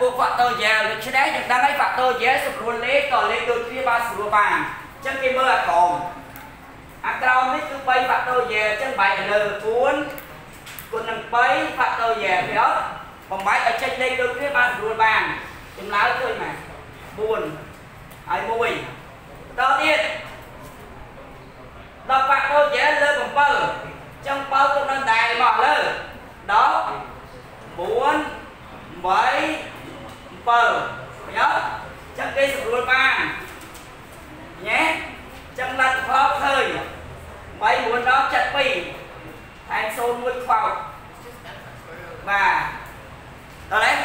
ពួក factorial ដូច្នេះយើងដឹងហើយ factorial សម្រួលលេខក៏លេខដូចគ្នាបានសម្រួលបានអញ្ចឹងគេមើលអាក្រោមអាក្រោមនេះគឺ3 factorial អញ្ចឹងបែរទៅលើ4គុណនឹង3 factorial ទេអត់បំបែកឲ្យចេញលេខដូចគ្នាបានស្រួលបានចម្លើយឃើញមក4ហើយ1បន្តទៀតដល់ factorial លើ7អញ្ចឹងបើគុណនឹងដែរមកលើដល់4 8 7ញ៉ាំចឹងគេស្រួលបានញ៉េចឹងលទ្ធផលឃើញ3 9ដល់72ថែម01ខ្វោតបាទដល់ហើយ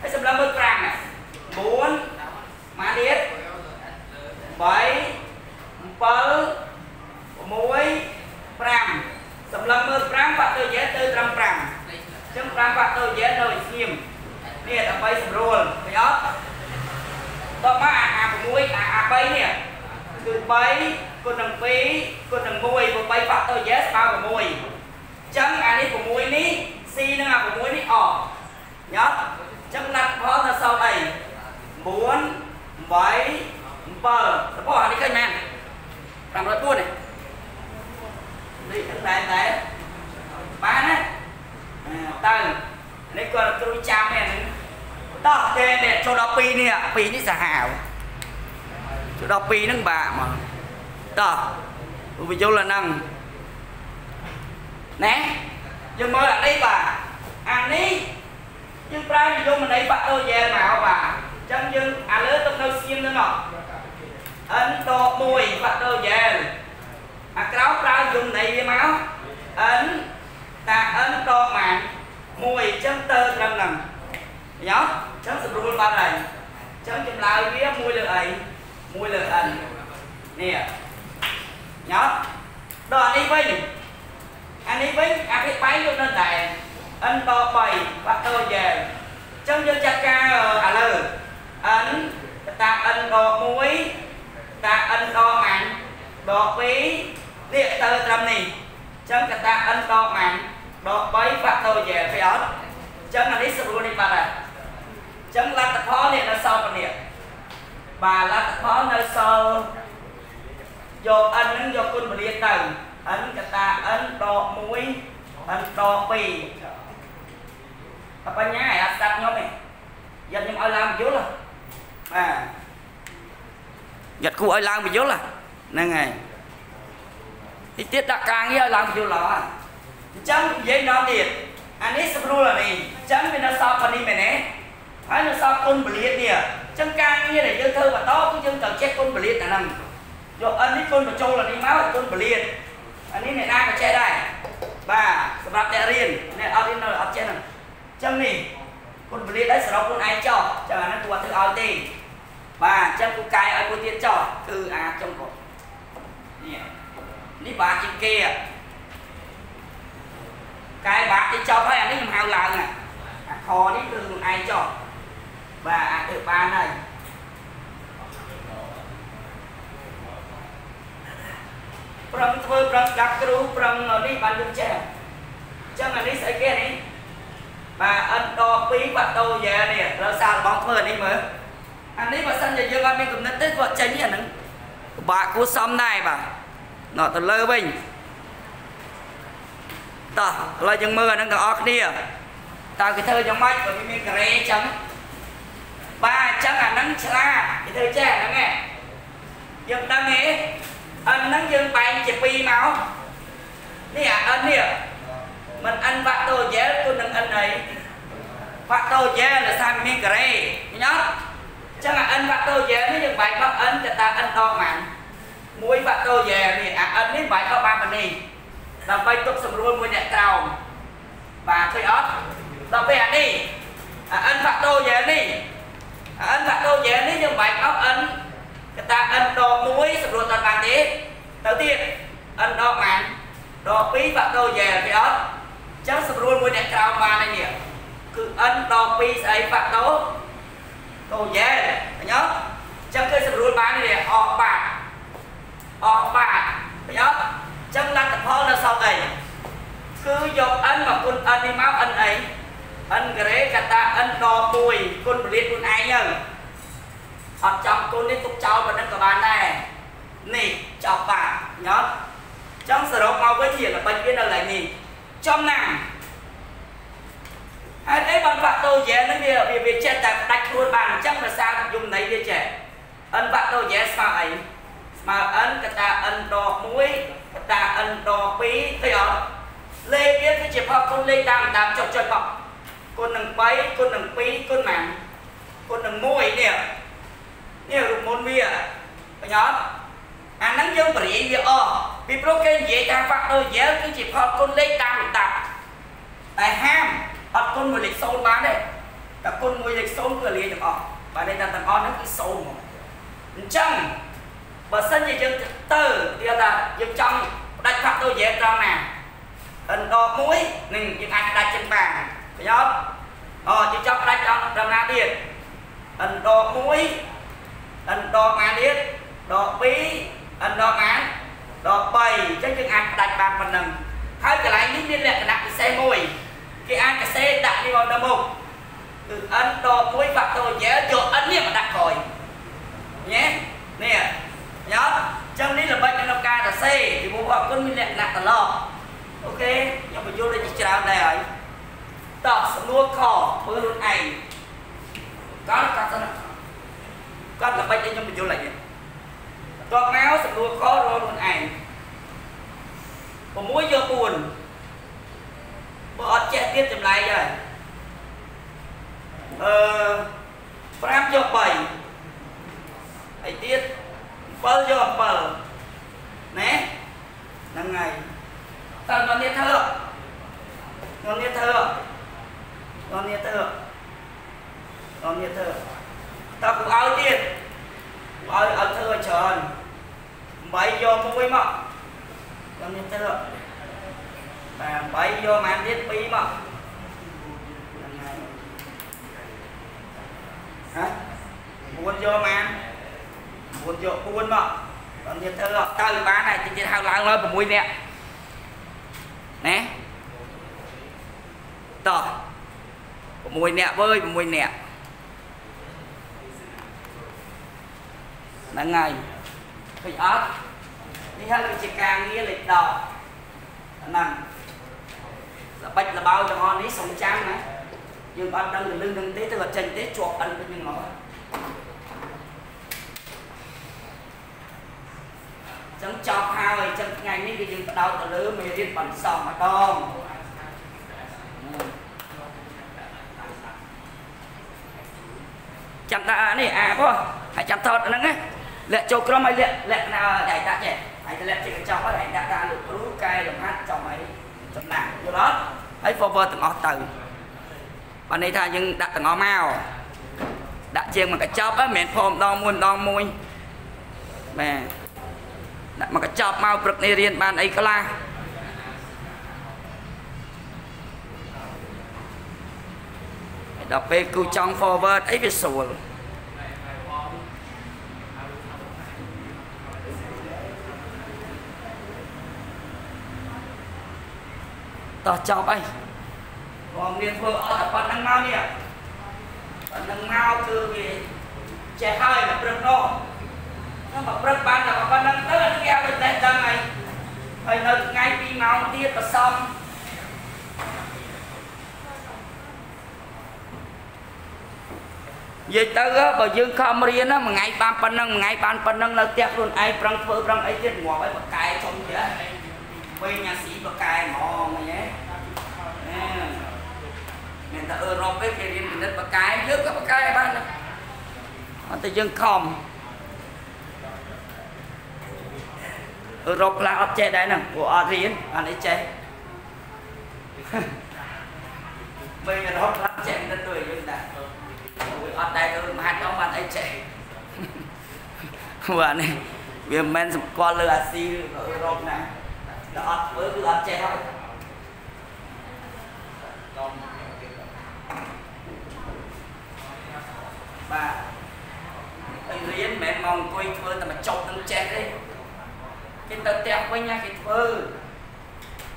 ហើយសម្រាប់មើល5ណា4ម៉ាទៀត3 7 6 5សម្រាប់មើល5បាក់ទៅយេទៅត្រឹម5អញ្ចឹង5បាក់ទៅយេនៅស្ងៀមនេះដើម្បីស្រួលឃើញអ ត់តោះមកអាអា6អាអា3នេះគឺ3គុណនឹង2គុណនឹង1 8បាក់ទៅយេស្មើ6អញ្ចឹងអានេះ6នេះ C នឹងអា6នេះអស់ញ៉ាំអញ្ចឹងណាត់ផលទៅសល់អី9 8 7តើបងអានេះឃើញមែន504នេះនេះតែតែបានណាតើនេះគាត់គ្រូចាំនេះហ្នឹង តោះគេនេះចូលដល់2នេះ2នេះសាហាវចូលដល់2ហ្នឹងបាក់មកតោះវិយលហ្នឹងណែយើងមើលអានេះបាទអានេះយើងប្រើនិយមន័យបាក់តូយ៉ែមកបាទអញ្ចឹងយើងអាលើទុកនៅស្ងៀមហ្នឹងអត់ n ដក1បាក់តូយ៉ែអាក្រោមប្រើយមន័យវាមក n តា n ដកម៉ាន1អញ្ចឹងទៅត្រឹមហ្នឹងញ៉ោអញ្ចឹងស្រួ លបាត់ហើយអញ្ចឹងចម្លើយវា1លើអី1លើ n នេះញ៉ោដល់អានេះវិញអានេះវិញអាគេបាយយកនៅដែរ n ដក3បាក់តូយ៉ែអញ្ចឹងយើងចាត់ការឥឡូវ n តា n ដក1តា n ដកម៉ានដក2នេះទៅត្រឹមនេះអញ្ចឹងកតា n ដកម៉ានដក3បាក់តូយ៉ែពេលអត់អញ្ចឹងអានេះស្រួលនេះបាត់ហើយអញ្ចឹងលទ្ធផលនេះនៅសល់ប៉ុណ្នេះបាទលទ្ធផលនៅសល់យក n ហ្នឹងយកគុណពលាទៅ n កតា n ដក1 n ដក2តែបញ្ញាឲ្យអត់ស្ដាប់ខ្ញុំទេយកខ្ញុំឲ្យឡើងបញ្យល់បាទយកគូឲ្យឡើងបញ្យល់ហ្នឹងហើយទីទៀតដាក់ការងារឲ្យឡើងបញ្យល់ឡើយអញ្ចឹងនិយាយដល់ទៀតអានេះស្រួលអានេះអញ្ចឹងវានៅសល់ប៉ុណ្នេះមែនទេ ហើយនៅសល់គុណពលាតនេះអញ្ចឹងការងារដែលយើងធ្វើបន្តគឺយើងត្រូវចេះគុណពលាតអាហ្នឹងយក n នេះគុណបញ្ចូលអានេះមកគុណពលាតអានេះអ្នកណាក៏ចេះដែរបាទសម្រាប់អ្នករៀនអ្នកអត់រៀននៅអត់ចេះហ្នឹងអញ្ចឹងនេះគុណពលាតហើយសរុបខ្លួនឯងចោះអញ្ចឹងអាហ្នឹងគួរអត់ធ្វើឲ្យទេបាទអញ្ចឹងគូកាយឲ្យគួរទៀតចោះគឺអាចុងគាត់នេះនេះបាទជាងគេកាយបាក់ទីចប់ហើយអានេះខ្ញុំហៅឡើងអាខនេះគឺខ្លួនឯងចោះបា ទអាចធ្វើបានហើយប្រឹងធ្វើប្រឹងស្ដាប់គ្រូប្រឹងនេះបានយើងចេះអញ្ចឹងអានេះស្អីគេនេះបាទអិនដ2បាត់តូយ៉ែនេះត្រូវសាររបស់ធ្វើអានេះមើលអានេះបើសិនជាយើងអត់មានកំណត់ទេគាត់ចេញអាហ្នឹងពិបាកគួសមដែរបាទណោះទៅលើវិញតោះឥឡូវយើងមើលអាហ្នឹងទាំងអស់គ្នាតើគេធ្វើយ៉ាងម៉េចបើវាមានការ៉េអញ្ចឹងបាទអញ្ចឹងអាហ្នឹងឆ្លាតគេធ្វើចេះអាហ្នឹងឯងយើងដឹងទេអិនហ្នឹងយើងបែងជា2មកនេះអាអិននេះមិនអិនវ៉ាក់តូយ៉ែលគុណនឹងអិនអីវ៉ាក់តូយ៉ែលដោយសារមានការ៉េឃើញអត់ចឹងអា n វ៉ាក់តូយ៉ែលនេះយើងបែកបោះ n ទៅតា n ដកម៉ានមួយវ៉ាក់តូយ៉ែលនេះអា n នេះបែកបោះបានប៉ុណ្នេះដើម្បីទុកសម្រួលមួយអ្នកក្រោមបាទឃើញអត់ដល់ពេលអានេះអា n វ៉ាក់តូយ៉ែលនេះ អា n វ៉ាក់តូយ៉ែលនេះយើងបែកបោះ n កតា n ដកមួយសម្រួលដល់បានទេទៅទៀត n ដកម៉ានដក2វ៉ាក់តូយ៉ែលឃើញអត់ចឹងសម្រួលមួយអ្នកក្រោមបានហើយនេះគឺ n ដក2ស្អីវ៉ាក់តូតូយ៉ែឃើញអត់ចឹងគឺស្រួលបាននេះអកបាតអកបាតឃើញអត់ចឹងលទ្ធផលនៅសល់អីគឺយក n មកគុណ n នេះមក n អី n ការ៉េកតា n ដក1គុណពលាតខ្លួនឯងទៅអត់ចាំគុណនេះទុកចោលប៉ុណ្ណឹងក៏បានដែរនេះចប់បាទញ៉ត់ចង់សរុបមកវិញជាល្បិចវានៅកន្លែងនេះចំណាំហើយអីបានបាក់តូយ៉ែនឹងវាវាចេះតែផ្ដាច់ខ្លួនបានអញ្ចឹងភាសាយមន័យវាចេះ n បាក់តូយ៉ែស្មើអីស្មើ n កតា n ដក1កតា n ដក2ឃើញអត់លេខវាគឺជាផលគុណលេខតាមតាមចុចចុចមក គុណនឹង3គុណនឹង2គុណម៉ានគុណនឹង1នេះនេះរូបមុនវាបញ្ញាត់អាហ្នឹងយើងបរិយាវាអស់ពីព្រោះគេនិយាយថា factorial គឺជាផលគុណលេខតាមលំដាប់តែហាមអត់គុណមួយលេខ0បានទេតែគុណមួយលេខ0គឺលាយទាំងអស់បាទន័យថាទាំងអស់ហ្នឹងគឺ0ហ្មងអញ្ចឹងបើសិនជាយើងទៅទៀតថាយើងចង់ផ្ដាច់ factorial ត្រង់ណា n ដក1នឹងយើងអាចផ្ដាច់ចឹងបាន ប្រយោជន៍អូយើងចង់ផ្ដាច់ត្រង់ត្រង់ណាទៀត n ដក1 n ដកម៉ានទៀតដក2 n ដកម៉ានដក3អញ្ចឹងយើងអាចផ្ដាច់បានប៉ុណ្ណឹងហើយកន្លែងនេះមានលក្ខណៈពិសេសមួយគេអាចកសេដាក់នេះមកនៅមុខគឺ n ដក1 factorial យក n នេះមកដាក់ក្រោយញ៉េនេះញ៉ាំចឹងនេះល្បិចក្នុងការសរសេរពីមុខអគុណមានលក្ខណៈត្រឡប់អូខេខ្ញុំបញ្យល់ដូចជាច្រើនដែរហើយ តោះសំណួរខមើលខ្លួនឯងគាត់កាត់សិនគាត់ល្បិចឲ្យខ្ញុំបញ្យល់ហើយតោះមកសំណួរខរកខ្លួនឯង6យក4បើអត់ចេះទៀតចម្លែកហើយអឺ5យក3ហើយទៀត7យក7ណែហ្នឹងហើយតើនរនេះធ្វើនរនេះធ្វើ នរនេះធ្វើនរនេះធ្វើតើគូឲ្យទៀតឲ្យឲ្យធ្វើឲ្យច្រើន8យក1មកនរនេះធ្វើបាទ8យកម៉ានទៀត2មកហ្នឹងហើយហ៎4យកម៉ាន4យក4មកអត់ទៀតធ្វើទៅបានហើយតិចទៀតហៅឡើងហើយ6នាក់ណាតោះ 6នាក់វើយ6នាក់ហ្នឹងហើយឃើញអត់នេះហើយគឺជាការងារលេខ10ហ្នឹងល្បិចលបោទាំងអស់នេះសូមចាំណាយើងអត់ដឹងទៅលឹងនឹងទេទៅអត់ចេញទេជាប់អិនទៅនឹងមកចឹងចប់ហើយចឹងថ្ងៃនេះគឺយើងផ្ដោតទៅលើមេរៀនបន្សំម្ដង ចាំដាក់នេះអាពោះហើយចាំថតហ្នឹងណាលាក់ចូលក្រុមឲ្យលាក់លាក់ណាដៃដាក់ចេះហើយទៅលាក់ជាកញ្ចក់ហើយដាក់ដាក់លោកគ្រូកែលំហាត់ចំឲ្យចំណាក់យល់អត់ហើយ forward ទាំងអស់ទៅបានន័យថាយើងដាក់ទាំងអស់មកដាក់ជាងមកកញ្ចប់ហ្នឹងមិនមែនផមដងមួយដងមួយបាទដាក់មកកញ្ចប់មកព្រឹកនេះរៀនបានអីខ្លះដល់ពេលគូចង់ forward អីវាស្រួល តោះចប់អីបងមានធ្វើអត់តែប៉ុណ្្នឹងមកនេះប៉ុណ្្នឹងមកគឺវាចេះហើយមកព្រឹកនោះខ្ញុំមកព្រឹកបានតែប៉ុណ្្នឹងទៅអានេះគេឲ្យតែដឹងហើយហើយនៅថ្ងៃ2ម៉ោងទៀតប្រសំនិយាយទៅបើយើងខំរៀនណាមួយថ្ងៃបានប៉ុណ្ណឹងមួយថ្ងៃបានប៉ុណ្ណឹងនៅផ្ទះខ្លួនឯងប្រឹងធ្វើប្រឹងអីទៀតងាប់ហើយបកកែចំទៀតវិញញ៉ាស៊ីបកកែហ្មងអីហ៎ មានតែអឺរ៉ុបទេគេរៀនគណិតបកកែយើងក៏បកកែបានអត់តែយើងខំអឺរ៉ុបខ្លះអត់ចេះដែរហ្នឹងព្រោះអត់រៀនអានេះចេះបីអឺរ៉ុបខ្លះចេះគណិតដូចយើងដែរវាអត់ដែរទៅមហាចុងបានអីចេះបាទនេះវាមិនមែនសម្គាល់លើអាស៊ីឬអឺរ៉ុបណាតែអត់ធ្វើគឺអត់ចេះហើយ បាទហើយរៀនមិនមែនមកអង្គុយធ្វើតែមកចប់នឹងចេះទេគេទៅផ្ទះវិញណាគេធ្វើ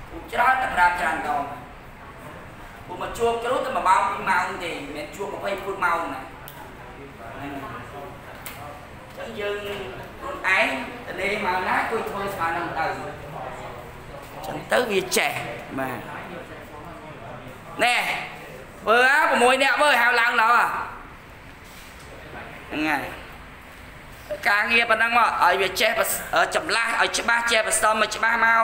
គូច្រើនតែប្រាប់ច្រើនដងពមកជួបគ្រូតែ1ម៉ោង2ម៉ោងទេមិនមែនជួប24ម៉ោងណាចឹងយើងខ្លួនឯងទៅលេមកណាគួយធ្វើស្មើនឹងទៅចឹងទៅវាចេះបាទណែធ្វើអា6នាក់មើលហៅឡើងដល់ ហ្នឹងហើយការងារប៉ុណ្ណឹងមកឲ្យវាចេះចម្លាស់ឲ្យច្បាស់ចេះបន្សំមកច្បាស់មក